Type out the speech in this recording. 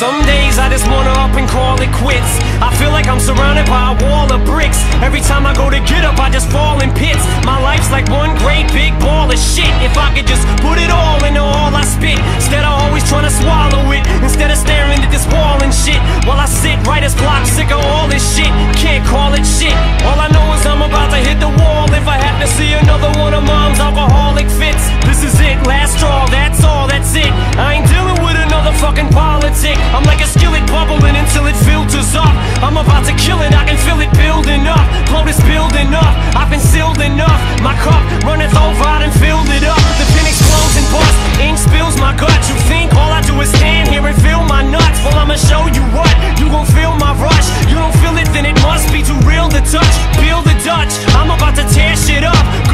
Some days I just wanna up and call it quits. I feel like I'm surrounded by a wall of bricks. Every time I go to get up, I just fall in pits. My life's like one great big ball of shit. If I could just put it all into all I spit, instead of always trying to swallow it, instead of staring at this wall and shit, while I sit writer's block, sick of all this shit. Can't call it shit. Real to touch. Feel the Dutch, I'm about to tear shit up.